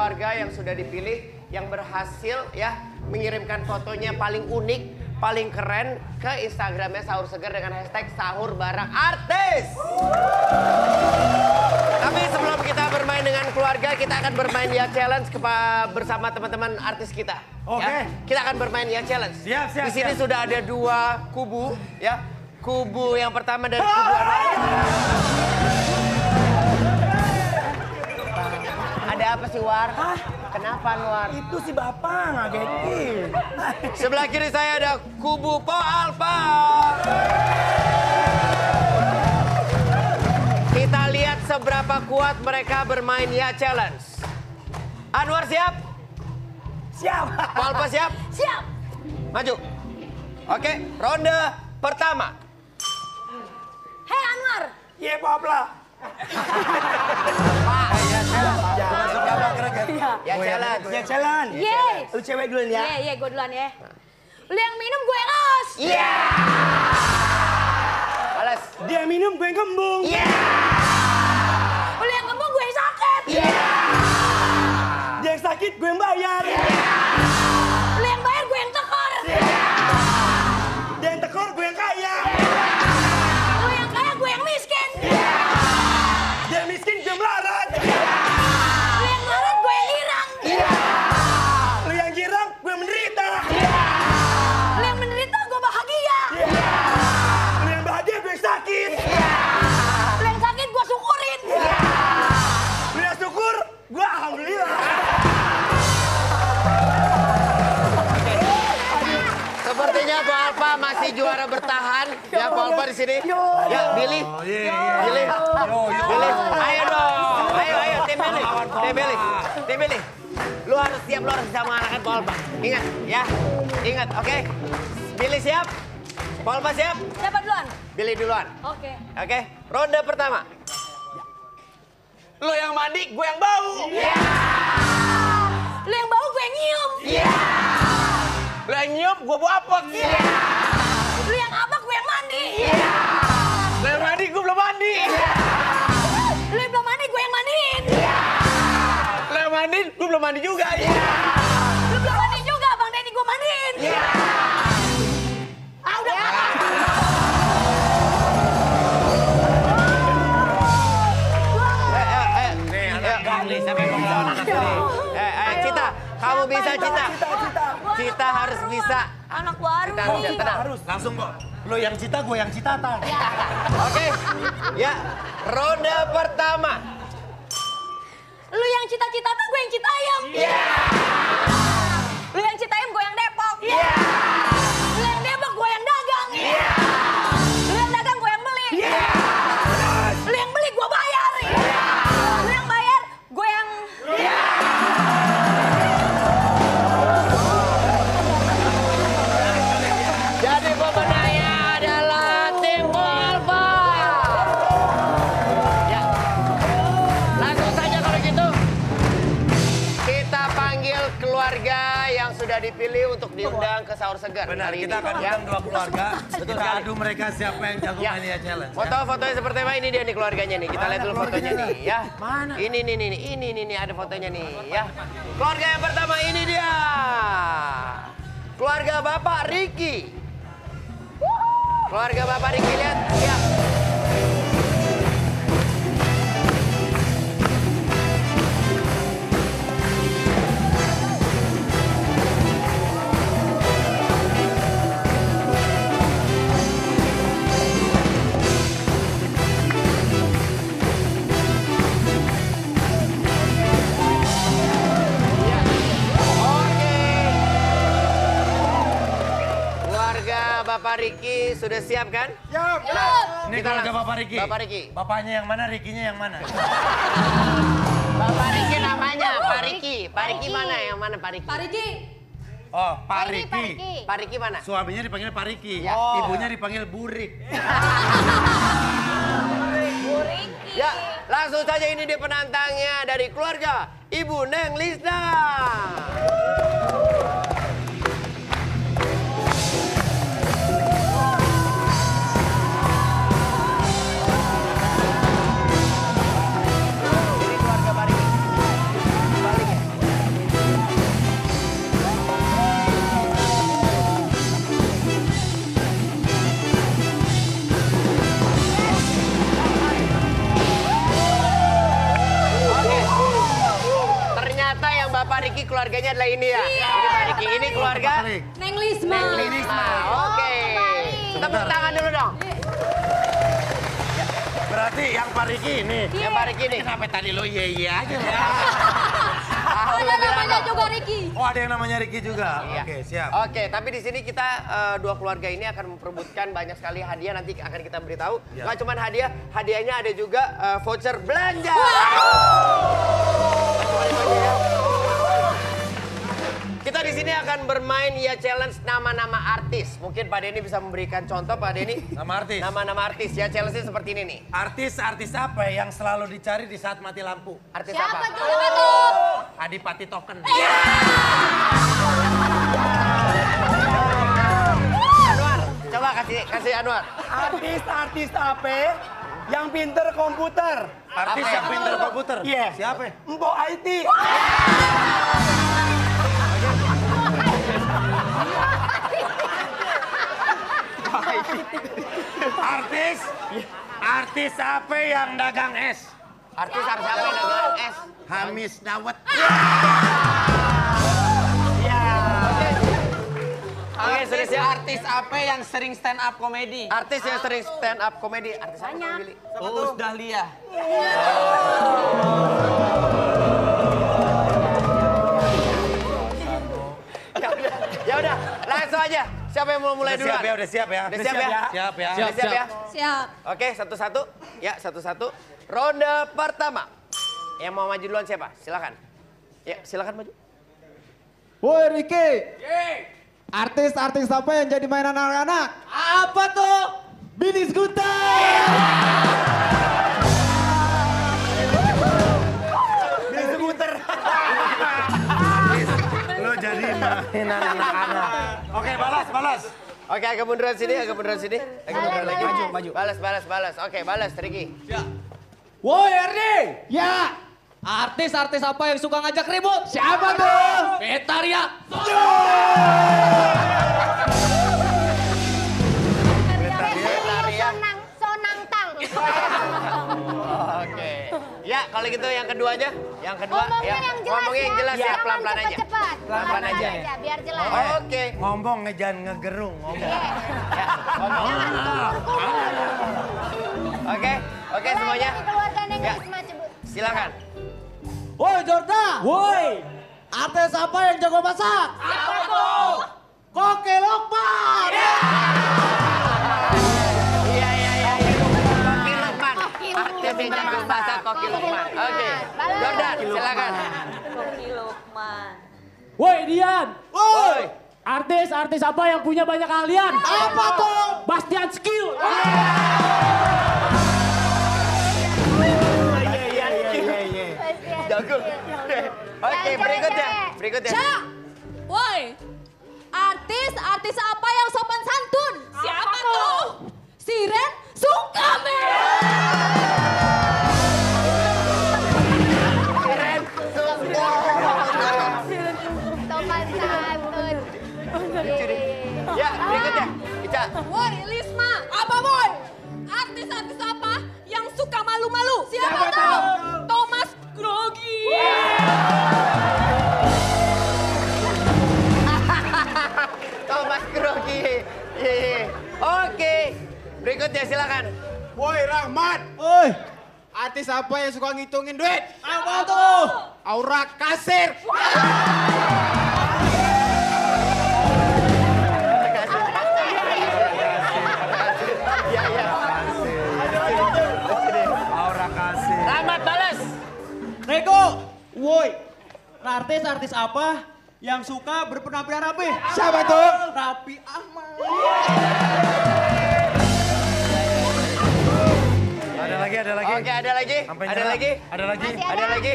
keluarga yang sudah dipilih yang berhasil ya mengirimkan fotonya paling unik, paling keren ke Instagramnya Sahur Seger dengan hashtag sahur bareng artis. Tapi sebelum kita bermain dengan keluarga, kita akan bermain ya challenge bersama teman-teman artis kita. Oke. Ya. Kita akan bermain ya challenge. Siap, siap, Di sini siap. sudah ada dua kubu ya. Kubu yang pertama dari kubu. Ada apa sih War? Kenapa Anwar? Itu si bapak ngagetin. Sebelah kiri saya ada kubu Po Alpha. Kita lihat seberapa kuat mereka bermain ya challenge. Anwar siap? Siap. Po Alpha siap? Siap. Maju. Oke, ronde pertama. Hei Anwar. Iya, Pak lah. Jangan Ya challenge. Ya challenge. Yeay. Lu cewek duluan ya. Ye, ye, gue duluan ya. Lu yang minum, gue yang aus. Iya. Balas. Dia minum gue yang kembung. Iya. Lu yang ngomong, gue yang sakit. Dia yang sakit gue yang bayar. Lu Po Alpha di sini. Ya, Billy. Billy. Billy. Ayo dong. Ayo, ayo tim Billy. Tim Billy. Tim Billy. Lu harus siap, lu harus bisa mengalahkan Po Alpha. Ingat, ya. Ingat, oke? Billy siap? Po Alpha siap? Siapa duluan? Billy duluan. Oke. Oke, ronde pertama. Lu yang mandi, gue yang bau. Lu yang bau, gue yang nyium. Lu yang nyium, gue bau apek. Lu yang abak, gue yang mandi. Lu yang mandi, gue belum mandi. Lu yang belum mandi, gue yang mandiin. Lu yang mandi, gue belum mandi juga. Lu belum mandi juga, Bang Denny, gue mandiin. Ah, udah. Eh, eh, eh. Mau melawan anak sini? Eh, eh, Cita, kamu bisa Cita. Cita harus bisa. Anak baru. Cita harus tenang. Harus langsung kok. Lu yang cita gue yang citatan. Oke, ya. Ronde pertama. Lu yang cita-cita tuh gue yang citayam. Lu yang citayam gue yang Depok. Lu dipilih untuk diundang ke sahur segar. Benar, hari kita ini, akan ya. undang dua keluarga. Betul kita adu mereka siapa yang jago Ya. main ya challenge. Foto-fotonya seperti apa? Ini dia nih keluarganya nih. Kita Mana lihat dulu fotonya nih, ya. Mana? Ini nih nih nih. Ini nih nih ada fotonya nih, ya. Keluarga yang pertama ini dia. Keluarga Bapak Riki. Keluarga Bapak Riki lihat, ya. Sudah siap kan? Siap. Ini Kita keluarga Bapak Riki. Bapak Riki. Bapaknya yang mana, Rikinya yang mana? Bapak Riki namanya Pak Riki. Pak Riki mana? Yang mana Pak Riki? Pak Riki. Oh, Pak Riki. Pak Riki mana? Suaminya dipanggil Pak Riki. Ya. Ibunya dipanggil Burik. Bu Riki. Ya, langsung saja ini dia penantangnya dari keluarga Ibu Neng Lisna. Keluarganya adalah ini ya. Ini Pak Riki. Ini keluarga Neng Lisma. Lisma. Oke. Tepuk tangan dulu dong. Berarti yang Pak Riki ini. Yang Pak Riki nih. Kenapa tadi lo iya iya aja? Ada namanya juga Ricky. Oh ada yang namanya Riki juga. Iya. Oke siap. Oke, tapi di sini kita eh, dua keluarga ini akan memperebutkan banyak sekali hadiah nanti akan kita beritahu. Iya. Nggak cuma hadiah, hadiahnya ada juga eh, voucher belanja. Kita di sini akan bermain ya challenge nama-nama artis. Mungkin Pak Denny bisa memberikan contoh Pak Denny. Nama artis. Nama-nama artis ya challenge-nya seperti ini nih. Artis-artis apa yang selalu dicari di saat mati lampu? Artis Siapa apa? Siapa tuh? Adipati Token. Anwar, coba kasih kasih Anwar. Artis-artis apa yang pinter komputer? Artis Apa yang ya? pintar komputer. Iya. Siapa? Mbok IT. Artis. Artis apa yang dagang es? Artis harus apa yang dagang es? Hamis Dawet. Oke, sudah siap. Artis apa yang sering stand up komedi? Artis yang sering stand up komedi. Artis apa Bang Billy? Uus Dahlia. Ya udah, ya udah, langsung aja. Siapa yang mau mulai Udah duluan? siap ya, udah siap ya. Udah siap ya? Siap ya. Udah siap ya? Siap. Oke, satu-satu. Ya, satu-satu. Ronde pertama. Yang mau maju duluan siapa? Silakan. Ya, silakan maju. Woi Riki. Artis-artis apa yang jadi mainan anak-anak? Apa tuh? Billy Scooter. Dia sebuter. Lo jadi mainan anak-anak. Oke, balas, balas. Oke, agak munduran sini, agak munduran sini. Agak munduran lagi. Maju, maju. Balas, balas, balas. Oke, balas, Ricky. Woi Erdi. Ya. Artis-artis apa yang suka ngajak ribut? Siapa tuh? Betaria. Betaria. Sonang, sonang tang. Ya, kalau gitu yang keduanya. Yang kedua, Ngomongnya ya. yang jelas Ngomongnya yang ya. jelas ya, Jangan pelan-pelan aja. Pelan-pelan aja. biar jelas. Oke. Ngomong ngejan ngegerung, ngomong. Ya, ngomong. Oke, oke semuanya. Ini keluarga Neng Ya. Silakan. Woi Jorda. Woi. Artis apa yang jago masak? Apa tuh? Koke Lokman. Iya, Koki Lukman. Aktif yang jago masak Koki Lukman. Oke. Jordan, silakan. Woi Dian, Woi. artis-artis apa yang punya banyak keahlian? Apa tuh? Bastian Skill. Jago. Oke, berikutnya. Berikutnya. Cak. Woi. Artis, artis apa yang sopan santun? Siapa tuh? Siren Sungkame. Ica. Woi, Lisma. Apa, Boy? Artis-artis apa yang suka malu-malu? Siapa, tuh? Thomas Grogi. Thomas Grogi. Iya, iya. Oke. Berikutnya silakan. Woi Rahmat. Woi. Artis apa yang suka ngitungin duit? Apa tuh? Aura kasir. Iya, Woi. Artis-artis apa yang suka berpenampilan rapi? Siapa tuh? Rapi Ahmad. Ada lagi, ada lagi. Oke, ada lagi? Sampai Ada lagi? Ada lagi. Masih Ada lagi?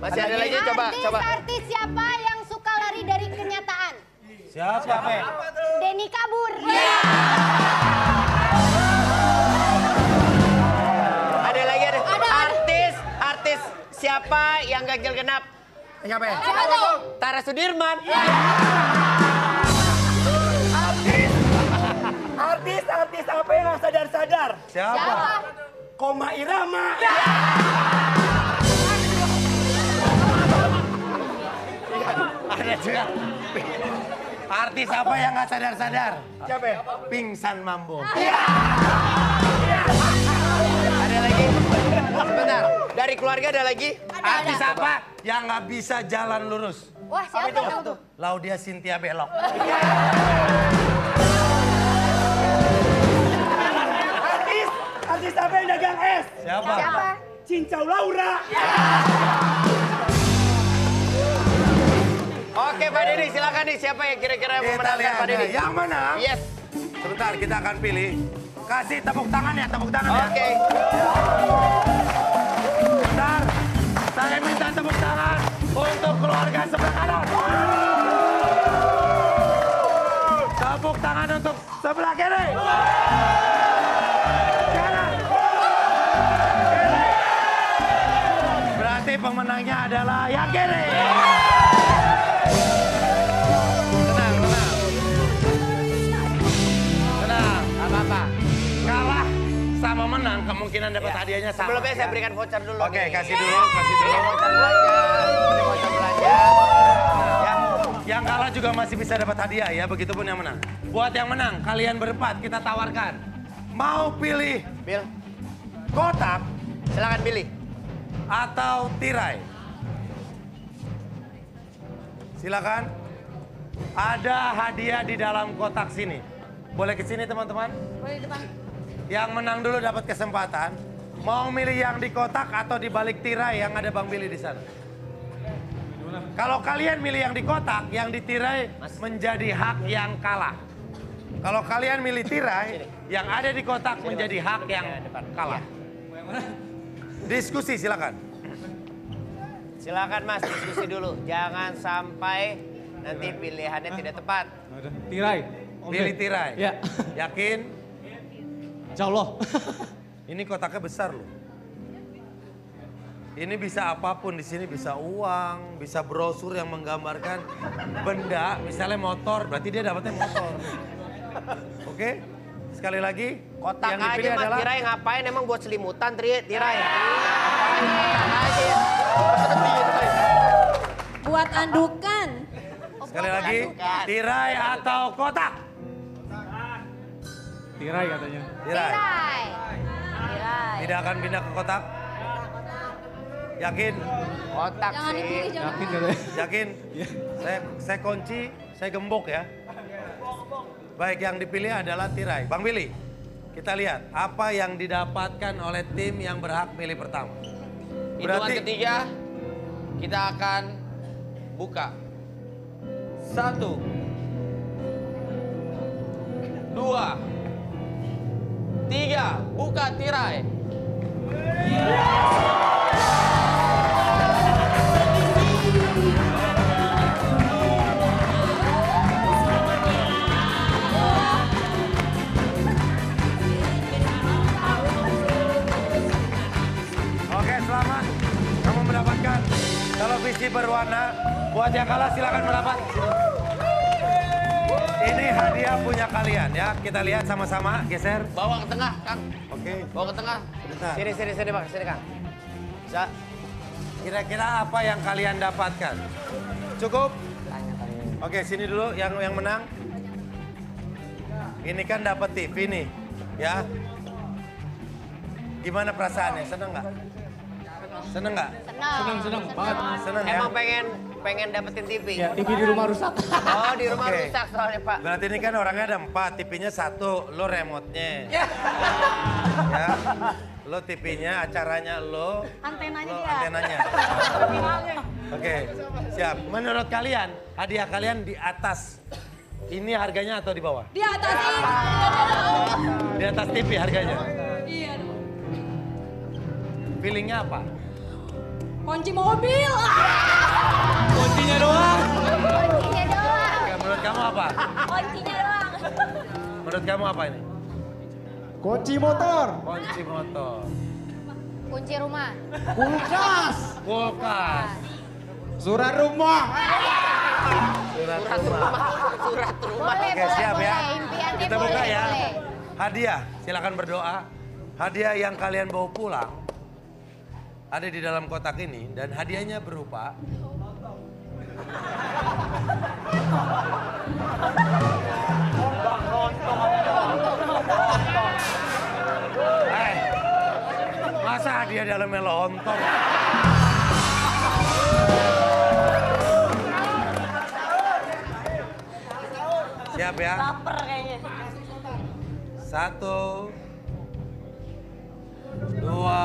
Masih ada lagi? Coba, coba. Artis siapa yang suka lari dari kenyataan? Siapa? Siapa? Denny kabur. Ada siapa yang ganjil genap? Siapa? ya? Siapa tuh? Tara Sudirman. Artis-artis apa yang nggak sadar-sadar? Siapa? Koma Irama. Artis apa yang nggak sadar-sadar? Siapa ya? Pingsan mambo. Ada lagi? Sebentar. Dari keluarga ada lagi? Ada, Artis ada. apa yang nggak bisa jalan lurus? Wah, siapa itu? Laudia Cynthia Belok. Artis, artis apa yang dagang es? Siapa? Siapa? Cincau Laura. Oke Pak Deddy silakan nih siapa yang kira-kira yang Kita memenangkan Pak Deddy? ya, yang mana? Yes. Sebentar kita akan pilih. Kasih tepuk tangan ya, tepuk tangan ya. Oke. Untuk keluarga sebelah kanan. Tepuk tangan untuk sebelah kiri. Kanan. Kiri. Berarti pemenangnya adalah yang kiri. Tenang, tenang. Tenang, apa-apa. Kalah sama menang kemungkinan dapat hadiahnya sama. Sebelumnya saya ya. berikan voucher dulu. Oke, nih. kasih dulu, kasih dulu. Voucher. Ya, yang kalah juga masih bisa dapat hadiah ya, begitupun yang menang. Buat yang menang, kalian berempat kita tawarkan. Mau pilih Bill, kotak silakan pilih. atau tirai? Silakan. Ada hadiah di dalam kotak sini. Boleh ke sini teman-teman? Boleh di depan. Yang menang dulu dapat kesempatan. Mau milih yang di kotak atau di balik tirai yang ada Bang Billy di sana? Kalau kalian milih yang di kotak, yang di tirai menjadi hak yang kalah. Kalau kalian milih tirai, yang ada di kotak menjadi hak yang kalah. Diskusi silakan. Silakan Mas diskusi dulu. Jangan sampai nanti pilihannya tidak tepat. Tirai. Oke. Pilih tirai. Ya. Yakin? Insya Allah. Ini kotaknya besar loh. Ini bisa apa pun di sini bisa uang, bisa brosur yang menggambarkan benda, misalnya motor, berarti dia dapatnya motor. Oke? Sekali lagi, Kotak yang aja dipilih Mas, adalah tirai ngapain emang buat selimutan tri, tirai? Ya? Buat andukan. sekali lagi tirai atau kotak? Tirai katanya. Tirai. Tirai. Tirai. Tidak akan pindah ke kotak? Yakin? Kotak Jangan sih. dipilih, jangan. Yakin katanya. Yakin? Saya saya kunci, saya gembok ya. Baik, yang dipilih adalah tirai. Bang Billy, kita lihat apa yang didapatkan oleh tim yang berhak pilih pertama. Hitungan ketiga, kita akan buka. Satu. Dua. Tiga. Buka tirai. Oke, berwarna. Buat yang kalah silakan merapat. Ini hadiah punya kalian ya. Kita lihat sama-sama, geser. Bawa ke tengah, Kang. Oke. Bawa ke tengah. Bentar. Sini, sini, sini Bang, sini Kang. Bisa. Kira-kira apa yang kalian dapatkan? Cukup? Oke, sini dulu yang yang menang. Ini kan dapat TV nih, ya. Gimana perasaannya? Seneng nggak? Seneng nggak? Senang. Senang, senang banget. Seneng ya? Emang pengen pengen dapetin TV? Ya, TV di rumah rusak. Oh, di rumah Oke. rusak soalnya Pak. Berarti ini kan orangnya ada empat, TV-nya satu, lo remote-nya. Ya. ya. Lo TV-nya, acaranya lo. Antenanya lo dia. antenanya. Oke, siap. Menurut kalian, hadiah kalian di atas ini harganya atau di bawah? Di atas ini. Di atas TV harganya. Iya. Feelingnya apa? Kunci mobil. Kuncinya doang. Kuncinya doang. Oke, menurut kamu apa? Kuncinya doang. Menurut kamu apa ini? Kunci motor. Kunci motor. Kunci rumah. Kulkas. Kulkas. Surat rumah. Surat Surat rumah. rumah, surat rumah. Boleh, Oke, boleh, siap ya. boleh. Impiannya Kita buka boleh, ya. boleh. Hadiah, silakan berdoa. Hadiah yang kalian bawa pulang ada di dalam kotak ini dan hadiahnya berupa Eh, masa dia dalamnya lontong? Siap ya? Laper kayaknya. Satu, dua,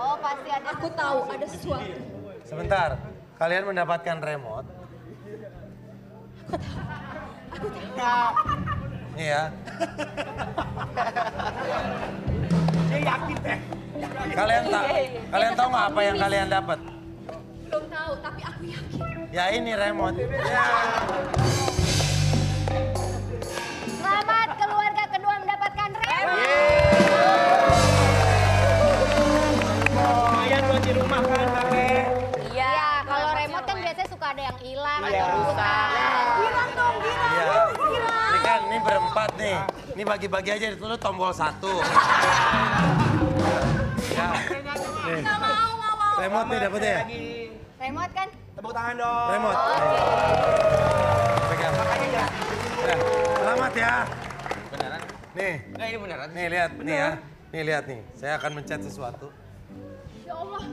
Oh, pasti ada. Aku tahu ada sesuatu. Sebentar, kalian mendapatkan remote. Nih ya. Kalian tak, kalian tahu nggak apa yang kalian dapat? Belum tahu, tapi aku yakin. Ya ini remote. Selamat keluarga kedua mendapatkan remote. Lumayan buat di rumah kan pakai. Iya, kalau remote kan biasanya suka ada yang hilang, ada yang rusak. Girang dong, girang. Iya. Girang. Ini kan ini berempat nih. Ini bagi-bagi aja itu tombol satu. Ya. Mau, mau. remote nih dapat ya. Remote kan? Tepuk tangan dong. Remote. Pegang. Ya, Selamat ya. Beneran? Nih, Enggak ini beneran. nih lihat nih ya. Nih lihat nih. Saya akan mencet sesuatu. Allah.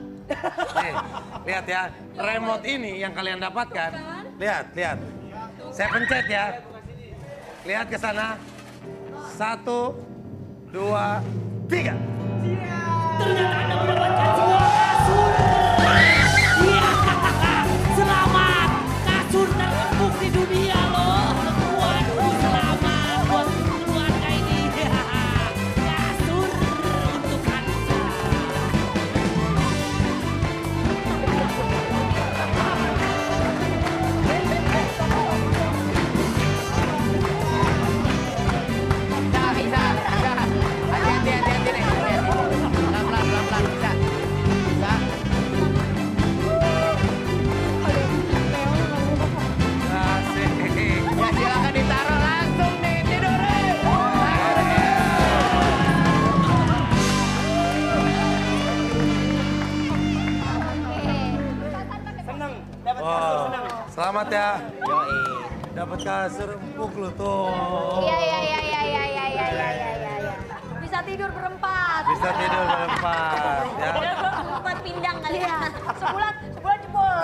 Nih, lihat ya. Remote ini yang kalian dapatkan. Lihat, lihat. Saya pencet ya. Lihat ke sana. Satu, dua, tiga. Ternyata Anda Selamat ya. Dapat kasur empuk lu tuh. Iya, iya, iya, iya, iya, iya, iya, iya, iya, iya. Bisa tidur berempat. Bisa tidur berempat ya. Empat pindang kali ya. Sebulan, sebulan jebol.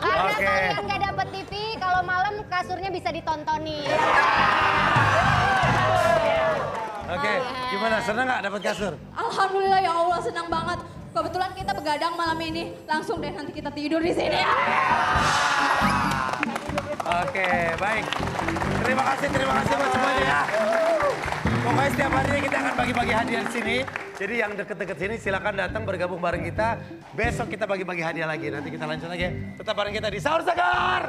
Karena Oke. kalian nggak dapet TV, kalau malam kasurnya bisa ditontoni. Oke, gimana? Seneng nggak dapat kasur? Alhamdulillah ya Allah senang banget. Kebetulan kita begadang malam ini. Langsung deh nanti kita tidur di sini ya. Oke, baik. Terima kasih, terima kasih buat semuanya ya. Pokoknya setiap hari kita akan bagi-bagi hadiah di sini. Jadi yang deket-deket sini silakan datang bergabung bareng kita. Besok kita bagi-bagi hadiah lagi. Nanti kita lanjut lagi. Tetap bareng kita di Sahur Segar.